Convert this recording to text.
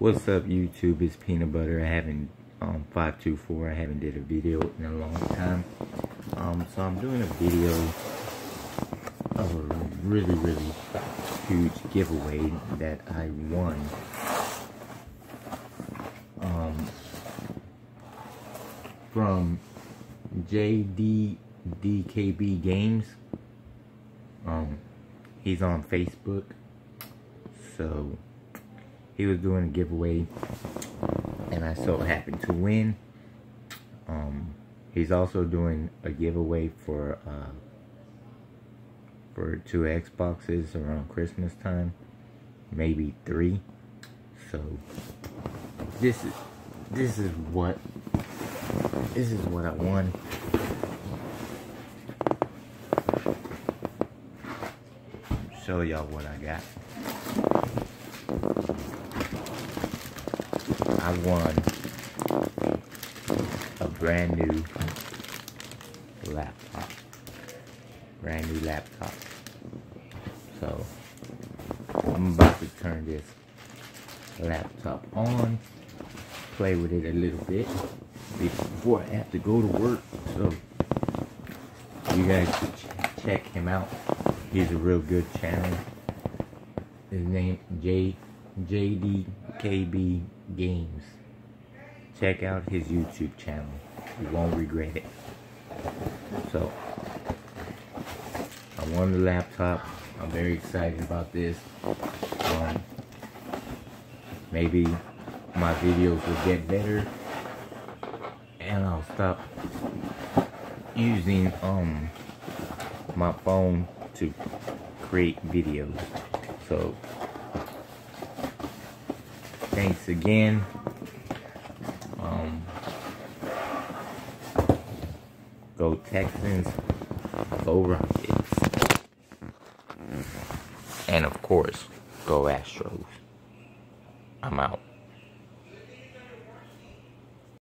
What's up YouTube? It's Peanut Butter. I haven't um 524. I haven't did a video in a long time. Um so I'm doing a video of a really really huge giveaway that I won. Um from JDDKB Games. Um he's on Facebook. So he was doing a giveaway and I so happened to win. Um, he's also doing a giveaway for uh, for two Xboxes around Christmas time, maybe three. So this is this is what this is what I won. Show y'all what I got. I won a brand new laptop. Brand new laptop. So, I'm about to turn this laptop on, play with it a little bit before I have to go to work. So, you guys ch check him out. He's a real good channel. His name J JDKB Games. Check out his YouTube channel. You won't regret it. So, I won the laptop. I'm very excited about this. Um, maybe my videos will get better. And I'll stop using um my phone to create videos. So, thanks again. Um, go Texans, go Rockets. And of course, go Astros. I'm out.